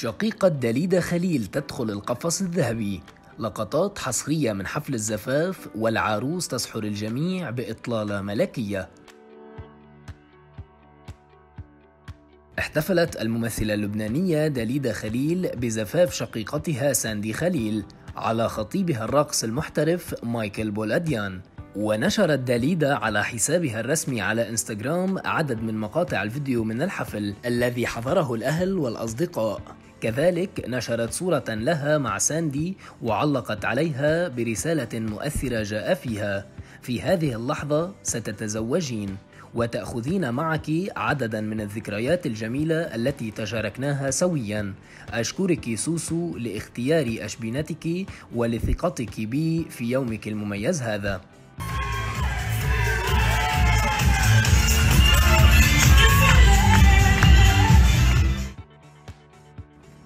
شقيقة دليدة خليل تدخل القفص الذهبي. لقطات حصرية من حفل الزفاف والعروس تسحر الجميع بإطلالة ملكية. احتفلت الممثلة اللبنانية دليدة خليل بزفاف شقيقتها ساندي خليل على خطيبها الراقص المحترف مايكل بولاديان. ونشرت داليدا على حسابها الرسمي على إنستغرام عدد من مقاطع الفيديو من الحفل الذي حضره الأهل والأصدقاء. كذلك نشرت صورة لها مع ساندي وعلقت عليها برسالة مؤثرة جاء فيها. في هذه اللحظة ستتزوجين وتأخذين معك عددا من الذكريات الجميلة التي تشاركناها سويا. أشكرك سوسو لاختيار أشبينتك ولثقتك بي في يومك المميز هذا.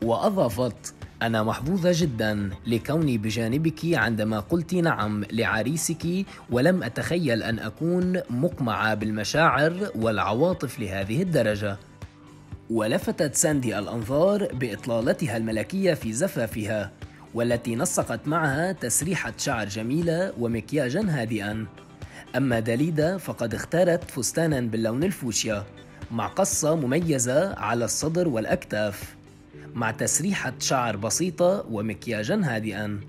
وأضافت أنا محظوظة جدا لكوني بجانبك عندما قلت نعم لعريسك ولم أتخيل أن أكون مقمعة بالمشاعر والعواطف لهذه الدرجة. ولفتت ساندي الأنظار بإطلالتها الملكية في زفافها والتي نسقت معها تسريحة شعر جميلة ومكياجا هادئا. أما داليدا فقد اختارت فستانا باللون الفوشيا مع قصة مميزة على الصدر والأكتاف. مع تسريحة شعر بسيطة ومكياجا هادئا.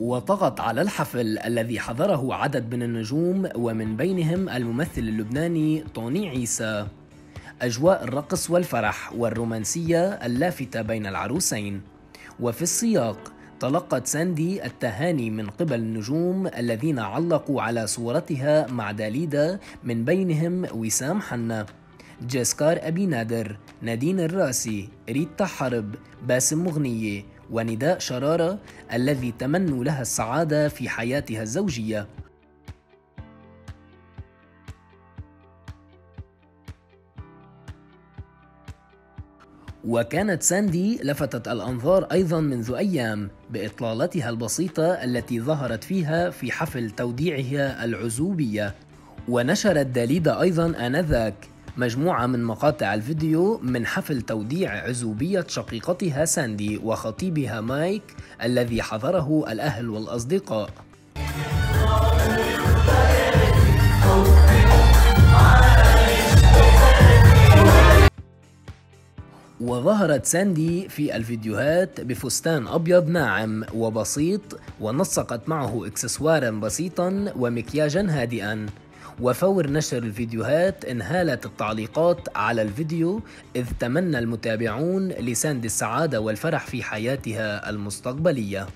وطغت على الحفل الذي حضره عدد من النجوم ومن بينهم الممثل اللبناني طوني عيسى. أجواء الرقص والفرح والرومانسية اللافتة بين العروسين. وفي السياق تلقت ساندي التهاني من قبل النجوم الذين علقوا على صورتها مع داليدا من بينهم وسام حنا. جيسكار أبي نادر نادين الراسي ريتا حرب باسم مغنية ونداء شرارة الذي تمنوا لها السعادة في حياتها الزوجية. وكانت ساندي لفتت الأنظار أيضا منذ أيام بإطلالتها البسيطة التي ظهرت فيها في حفل توديعها العزوبية. ونشرت داليدا أيضا آنذاك مجموعة من مقاطع الفيديو من حفل توديع عزوبية شقيقتها ساندي وخطيبها مايك الذي حضره الأهل والأصدقاء. وظهرت ساندي في الفيديوهات بفستان أبيض ناعم وبسيط ونسقت معه إكسسوارا بسيطا ومكياجا هادئا. وفور نشر الفيديوهات انهالت التعليقات على الفيديو إذ تمنى المتابعون لساندي السعادة والفرح في حياتها المستقبلية.